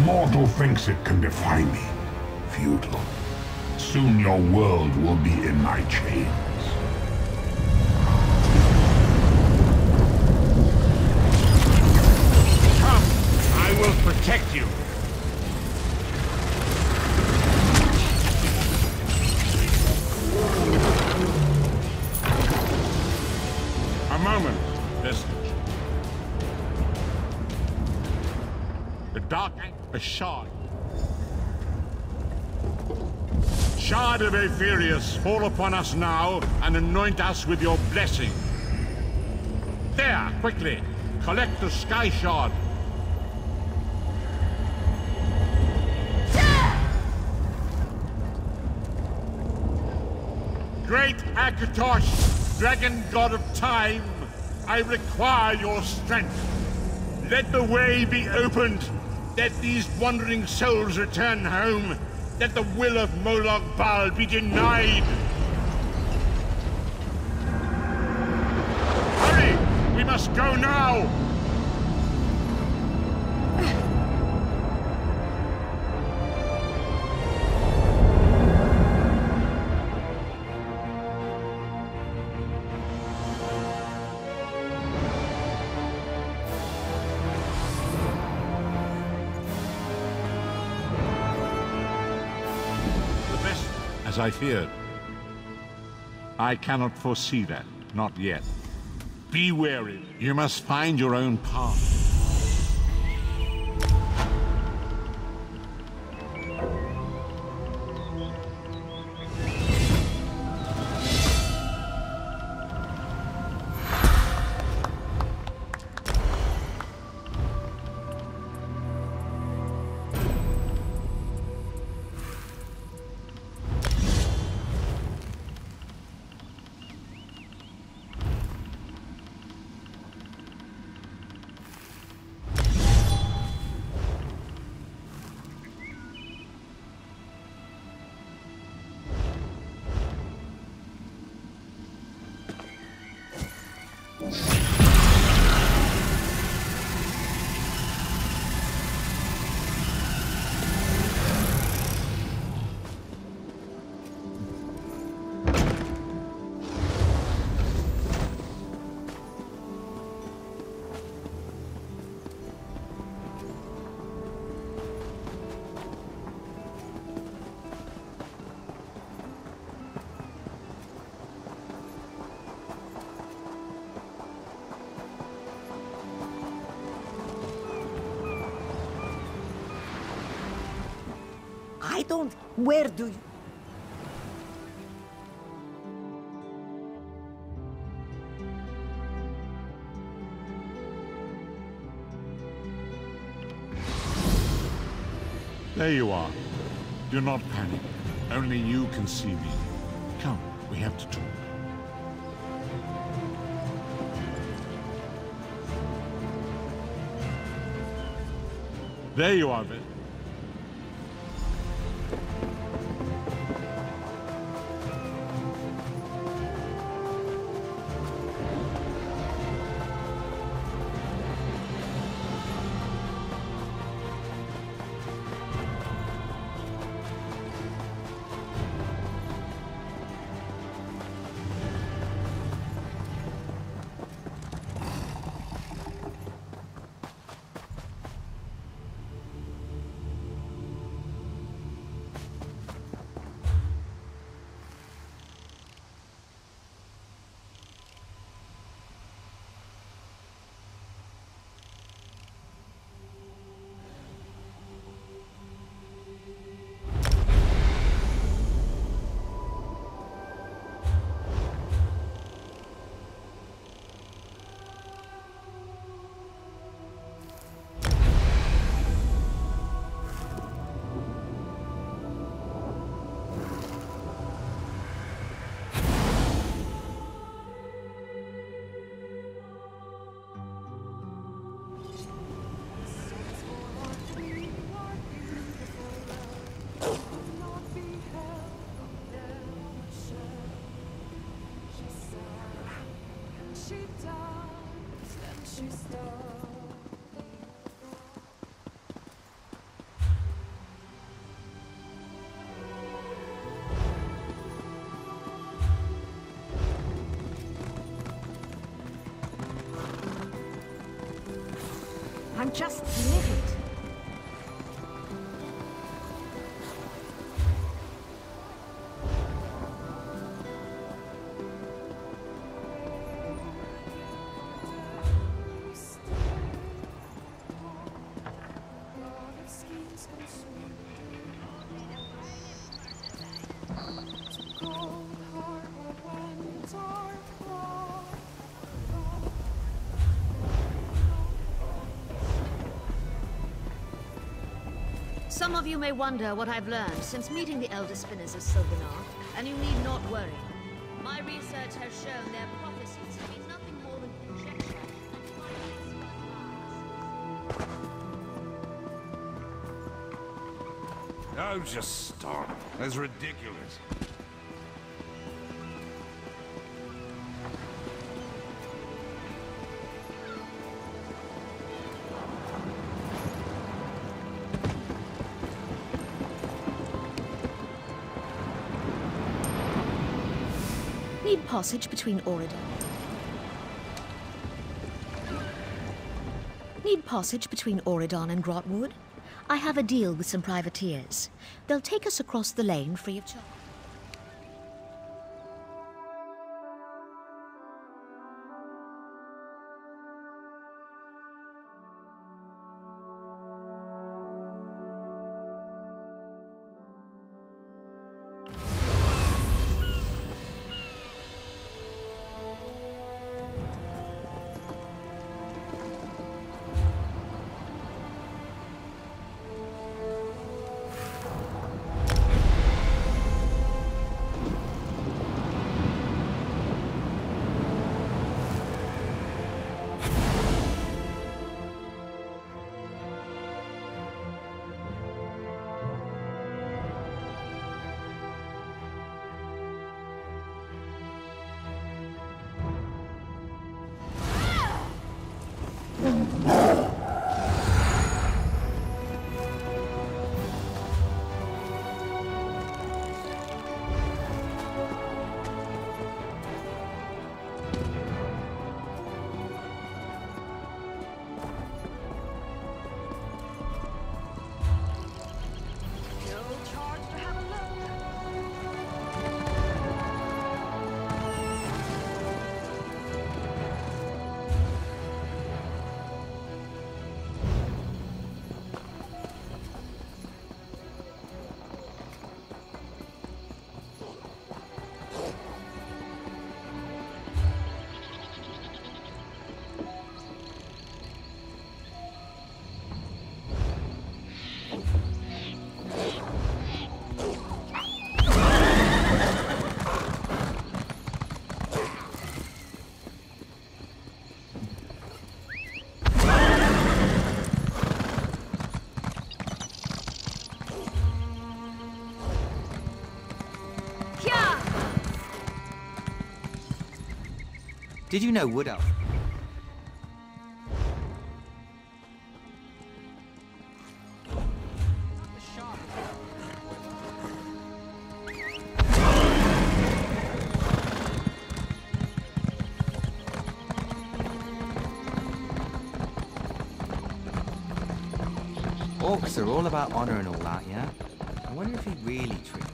mortal thinks it can defy me. Futile. Soon your world will be in my chains. Come, I will protect you. A shard. Shard of Aetherius, fall upon us now and anoint us with your blessing. There, quickly, collect the Sky Shard. Great Akatosh, Dragon God of Time, I require your strength. Let the way be opened. Let these wandering souls return home. Let the will of Molag Bal be denied. Hurry! We must go now! As I feared. I cannot foresee that, not yet. Be wary. You must find your own path. I don't. Where do you? There you are. Do not panic. Only you can see me. Come, we have to talk. There you are, Ves- and just live Some of you may wonder what I've learned since meeting the Elder Spinners of Silvenar, and you need not worry. My research has shown their prophecies to be nothing more than conjecture. Oh, just stop. That's ridiculous. Need passage between Auridon. Need passage between Auridon and Grahtwood? I have a deal with some privateers. They'll take us across the lane free of charge. Did you know Wood Elf? Orcs are all about honor and all that, yeah? I wonder if he really treats